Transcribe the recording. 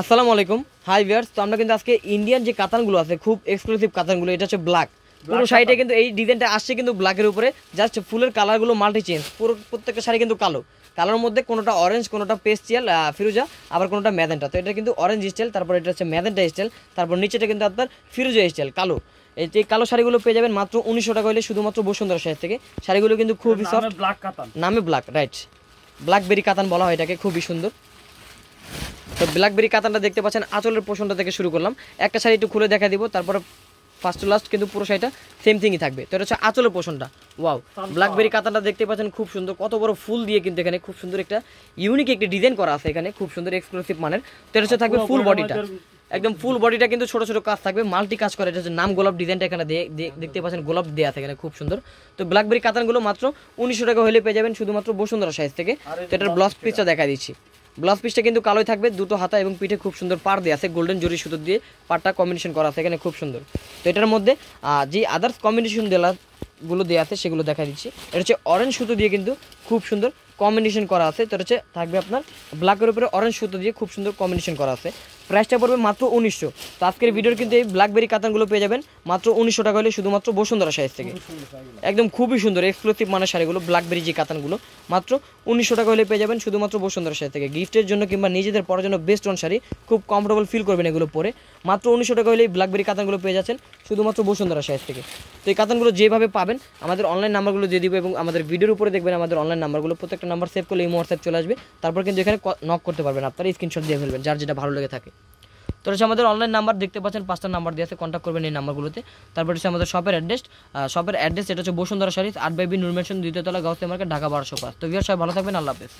আসসালামু আলাইকুম। High viewers তো আমরা কিন্তু আজকে ইন্ডিয়ান যে কাতানগুলো আছে খুব এক্সক্লুসিভ কাতানগুলো এটা হচ্ছে ব্ল্যাক পুরো শাড়িটা কিন্তু এই ডিজাইনটা আসছে কিন্তু ব্ল্যাকের উপরে। জাস্ট ফুলের কালারগুলো মাল্টি চেঞ্জ পুরো প্রত্যেকটা শাড়ি কিন্তু কালো। কালার মধ্যে কোনোটা অরেঞ্জ কোনোটা পেস্টিয়াল ফিরোজা আবার কোনোটা ম্যাজেন্টা তো এটা কিন্তু অরেঞ্জ স্টাইল তারপর এটা হচ্ছে ম্যাজেন্টা স্টাইল তারপর নিচেটা কিন্তু আপনার ফিরোজা স্টাইল কালো। এই যে কালো শাড়িগুলো পেয়ে যাবেন মাত্র উনিশশো টাকা হলে শুধুমাত্র বসুন্ধরা শাড়ি থেকে। শাড়িগুলো কিন্তু খুবই সফট ব্ল্যাক কাতান। নামে ব্ল্যাক রাইট ব্ল্যাকবেরি কাতান বলা হয় এটাকে খুবই সুন্দর। তো ব্ল্যাকবেরি কাতানটা দেখতে পাচ্ছেন আঁচলের পোষণটা থেকে শুরু করলাম। একটা শাড়ি একটু খুলে দেখা দিব তারপরে ফার্স্ট টু লাস্ট কিন্তু পুরো শাড়িটা সেম থিংই থাকবে। তো এটা হচ্ছে আঁচলের পোষণটা। ওয়াও ব্ল্যাকবেরি কাতানটা দেখতে পাচ্ছেন খুব সুন্দর কত বড় ফুল দিয়ে কিন্তু এখানে খুব সুন্দর একটা ইউনিক একটি ডিজাইন করা আছে এখানে খুব সুন্দর এক্সক্লুসিভ মানের। তো এটা হচ্ছে থাকবে ফুল বডিটা একদম ফুল বডিটা কিন্তু ছোট ছোট কাজ থাকবে মাল্টি কাজ করে এটা হচ্ছে নাম গোলাপ ডিজাইনটা এখানে দেখতে পাচ্ছেন গোলাপ দেওয়া আছে এখানে খুব সুন্দর। তো ব্ল্যাকবেরি কাতানগুলো মাত্র উনিশশো টাকা হলে পেয়ে যাবেন শুধুমাত্র বসুন্ধরা সাইজ থেকে। তো এটার ব্লাউজ পিসটা দেখা দিচ্ছি। ব্লাউজ পিসটা কিন্তু কালোই থাকবে, দুটো হাতা এবং পিঠে খুব সুন্দর পার দিয়ে আছে গোল্ডেন জরি সুতো দিয়ে পারটা কম্বিনেশন করা আছে, এখানে খুব সুন্দর। তো এটার মধ্যে যে আদার্স কম্বিনেশন দেওয়া গুলো দেওয়া আছে, সেগুলো দেখা দিচ্ছি। এটা হচ্ছে অরেঞ্জ সুতো দিয়ে কিন্তু খুব সুন্দর কম্বিনেশন করা আছে তো হচ্ছে থাকবে আপনার ব্ল্যাকের উপরে অরেঞ্জ সুতো দিয়ে খুব সুন্দর কম্বিনেশন করা আছে। প্রাইসটা পড়বে মাত্র উনিশশো। তো আজকের ভিডিওর কিন্তু এই ব্ল্যাকবেরি কাতানগুলো পেয়ে যাবেন মাত্র উনিশশো টাকা হলে শুধুমাত্র বসুন্ধরা সাইজ থেকে। একদম খুবই সুন্দর এক্সক্লুসিভ মানের শাড়িগুলো ব্ল্যাকবেরি যে কাতানগুলো মাত্র উনিশশো টাকা হলে পেয়ে যাবেন শুধুমাত্র বসুন্ধরা শাড়ি থেকে। গিফটের জন্য কিংবা নিজেদের পরার জন্য বেস্ট অন শাড়ি খুব কমফোর্টেবল ফিল করবেন এগুলো পরে। মাত্র উনিশশো টাকা হলে ব্ল্যাকবেরি কাতানগুলো পেয়ে যাচ্ছেন শুধুমাত্র বসুন্ধরা সাইজ থেকে। তো এই কাতানগুলো যেভাবে পাবেন আমাদের অনলাইন নাম্বারগুলো দিয়ে দিব এবং আমাদের ভিডিওর উপরে দেখবেন আমাদের অনলাইন নাম্বারগুলো প্রত্যেকটা নাম্বার সেভ করলে এই হোয়াটসঅ্যাপ চলে আসবে। তারপর কিন্তু এখানে নক করতে পারবেন আপনারা স্ক্রিনশট দিয়ে ফেলবেন, যার যেটা ভালো লেগে থাকে। তো হচ্ছে আমাদের অনলাইন নাম্বার দেখতে পাচ্ছেন পাঁচটা নাম্বার দিয়ে আছে কন্ট্যাক্ট করবেন এই নাম্বারগুলোতে তারপর হচ্ছে আমাদের শপের অ্যাড্রেস শপের অ্যাড্রেস এটা হচ্ছে বসুন্ধরা শাড়ি আট বাই বি নুরমেশন দ্বিতীয় তলা গাউসে মার্কেট, ঢাকা, বারোশো পাঁচ। তো ভিয়ার সবাই ভালো থাকবেন, আল্লাহ হাফেজ।